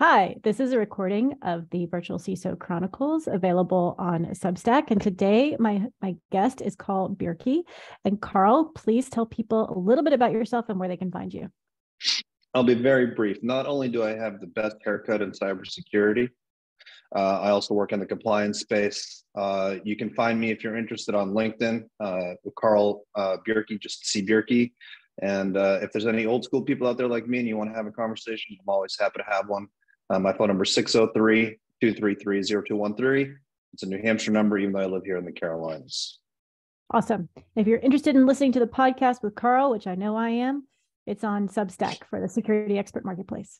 Hi, this is a recording of the Virtual CISO Chronicles available on Substack. And today, my, my guest is Carl Bjerke. And Carl, please tell people a little bit about yourself and where they can find you. I'll be very brief. Not only do I have the best haircut in cybersecurity, uh, I also work in the compliance space. Uh, you can find me if you're interested on LinkedIn, uh, Carl uh, Bjerke, just see Bjerke. And uh, if there's any old school people out there like me and you want to have a conversation, I'm always happy to have one. Uh, my phone number is 603 233 0213. It's a New Hampshire number, even though I live here in the Carolinas. Awesome. If you're interested in listening to the podcast with Carl, which I know I am, it's on Substack for the Security Expert Marketplace.